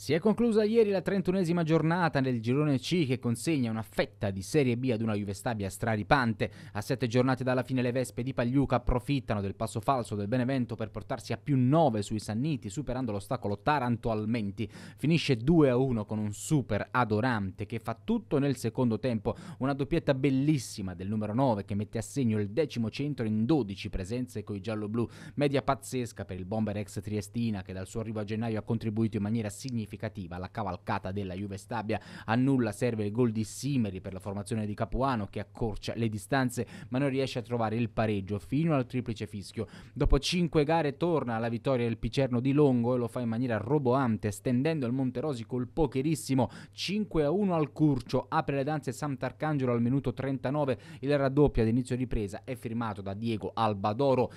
Si è conclusa ieri la trentunesima giornata nel girone C che consegna una fetta di Serie B ad una Juvestabia straripante. A sette giornate dalla fine le Vespe di Pagliuca approfittano del passo falso del Benevento per portarsi a più 9 sui Sanniti, superando l'ostacolo Taranto al Menti. Finisce 2-1 con un super adorante che fa tutto nel secondo tempo. Una doppietta bellissima del numero 9 che mette a segno il decimo centro in 12 presenze coi giallo-blu. Media pazzesca per il bomber ex Triestina che dal suo arrivo a gennaio ha contribuito in maniera significativa significativa alla cavalcata della Juve Stabia. A nulla serve il gol di Simeri per la formazione di Capuano che accorcia le distanze ma non riesce a trovare il pareggio fino al triplice fischio. Dopo 5 gare torna alla vittoria del Picerno di Longo e lo fa in maniera roboante stendendo il Monterosi col pokerissimo 5 a 1 al Curcio. Apre le danze Sant'Arcangelo al minuto 39. Il raddoppio ad inizio ripresa è firmato da Diego Albadoro.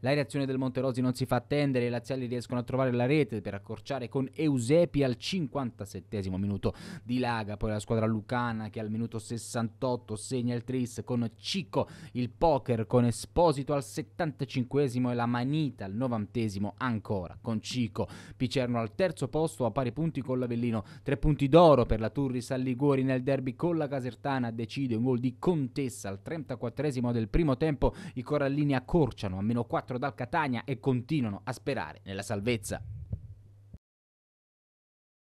La reazione del Monterosi non si fa attendere, i laziali riescono a trovare la rete per accorciare con Eusepi al 57 minuto di Laga, poi la squadra lucana che al minuto 68 segna il tris con Cicco, il poker con Esposito al 75 e la Manita al 90 ancora con Cico, Picerno al terzo posto a pari punti con l'Avellino, tre punti d'oro per la Turris al Liguori nel derby con la Casertana, decide un gol di Contessa al 34 del primo tempo, i corallini accorciano a meno 4 4 dal Catania e continuano a sperare nella salvezza.